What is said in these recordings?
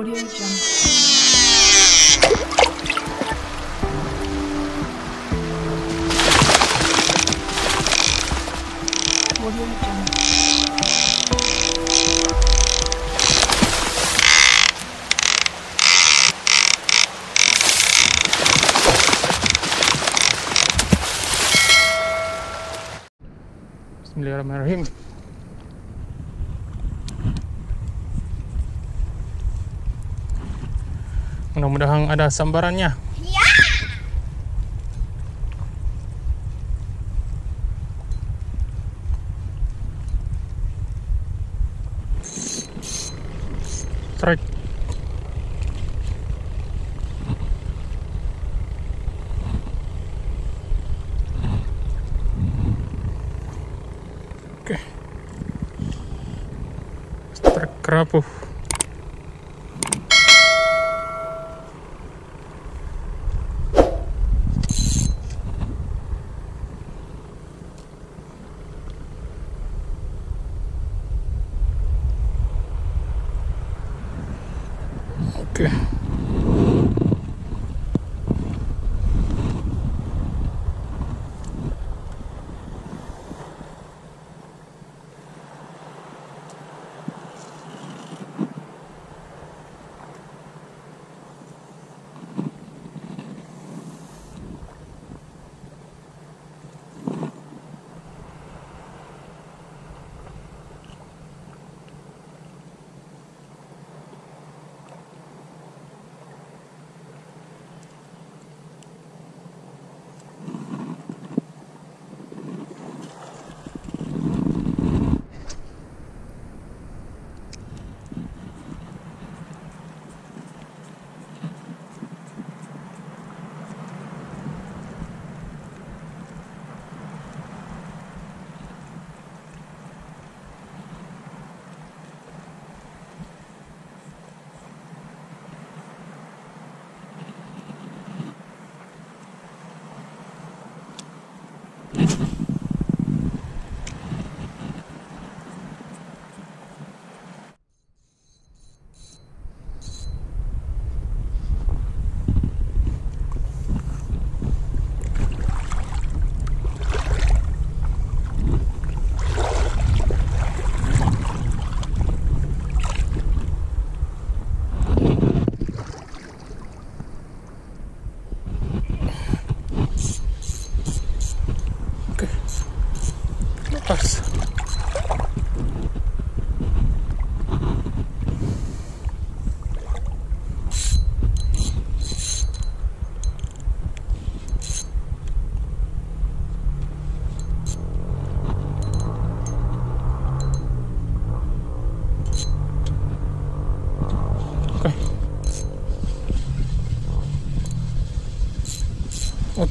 Audio Jungle. Audio Jungle. Bismillahirrahmanirrahim. Mudah-mudahan ada sambarannya. Strike. Oke. Strike kerapu. Oke.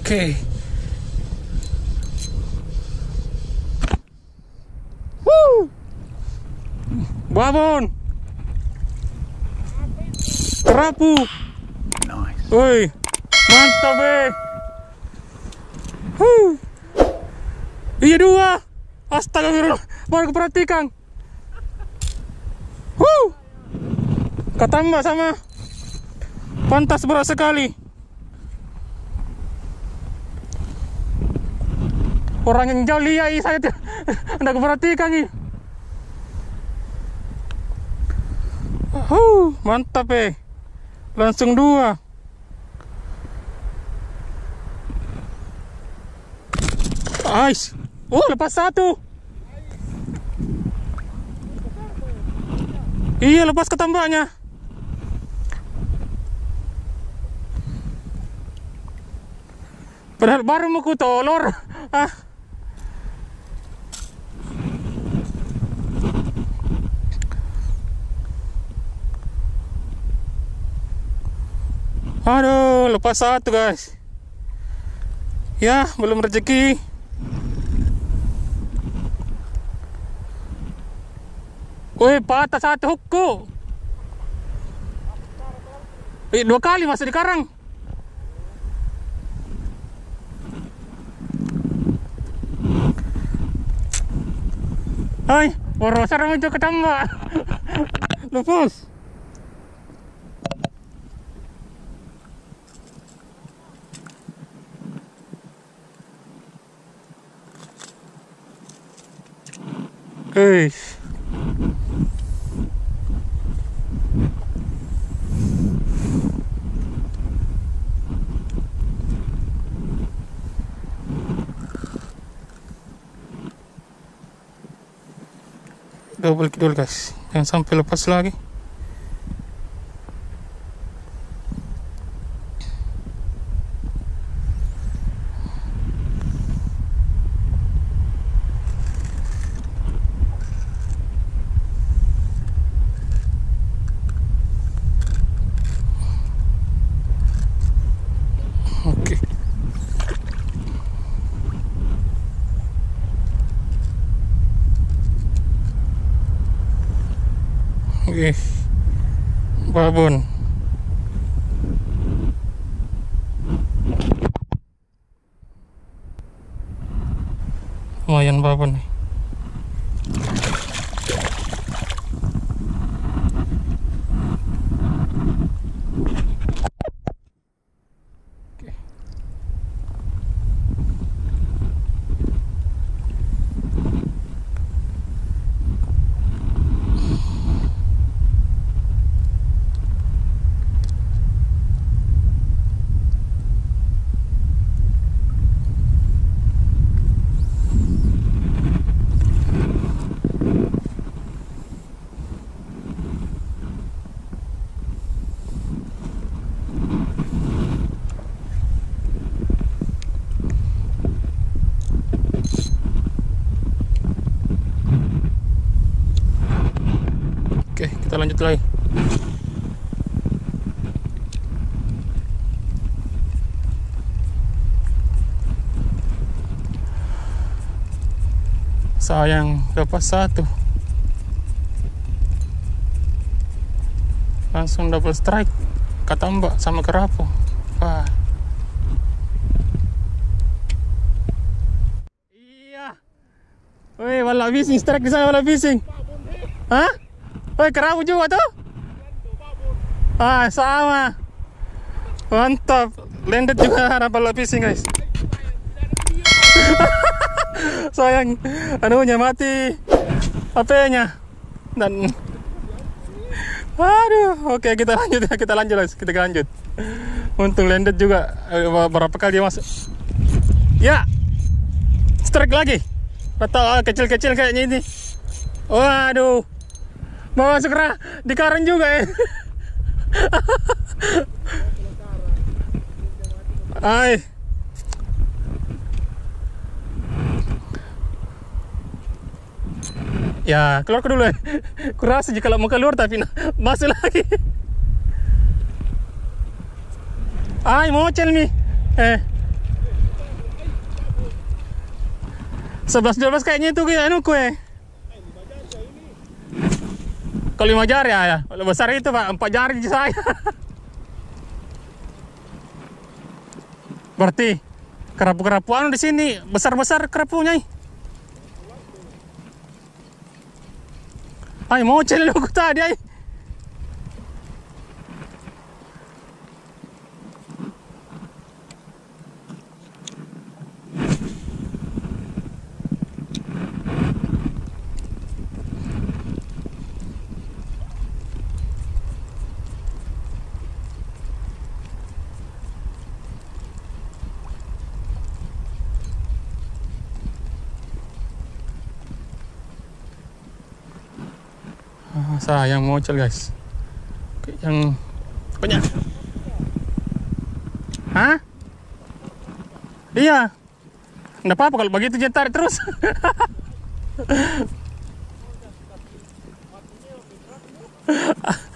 Oke. Oke. Woo! Babon. Kerapu. Nice. Woi, mantap eh. Huh. Iya dua. Astagfirullah. Baru perhatikan. Huh. Ketambah sama. Pantas berat sekali. Orang yang jauh lihat ih, saya. Anda perhatikan nih. Huh, mantap eh. Langsung dua. Ais. Oh, lepas satu. Iya, lepas ketambaknya. Padahal baru mau kutolor. Ah. Aduh, lepas satu guys. Ya, belum rezeki. Woi, patah satu hukku. Eh, dua kali masuk di karang. Hai, Warosar itu ketambah. Lepas. Hei. Double kidul guys, jangan sampai lepas lagi. Oke. Oke. Babon. Lumayan babon nih. Oke. Oke, lagi. Sayang dapat satu. Langsung double strike. Kata mbak sama kerapu. Wah. Iya. Woi, wala bising strike di sana wala bising. Hah? Woi, kerapu juga tuh? Ah, sama. Mantap. Landed juga dapat lapisin, guys. Sayang, anunya mati. HP-nya. Dan Aduh, oke kita lanjut ya, kita lanjut guys, kita lanjut. Untung landed juga Eh, berapa kali dia masuk. Ya, strike lagi. Atau kecil-kecil kayaknya ini. Waduh, mau masuk ra di karang juga ya. Ay. Ya, keluar ke dulu ya. Kurasa jika mau keluar tapi na- masuk lagi. Ay, mocel nih. Eh. 11 12 kayaknya itu kayak anu kue. Kalau lima jari ya, ya. Kalau besar itu pak, empat jari saya. Berarti kerapu-kerapu anu di sini besar-besar kerapunya. Ay, mau cel lu tadi ay. ah, sayang mocel guys. Yang banyak hah? Iya. Nggak apa-apa kalau begitu jangan tarik terus.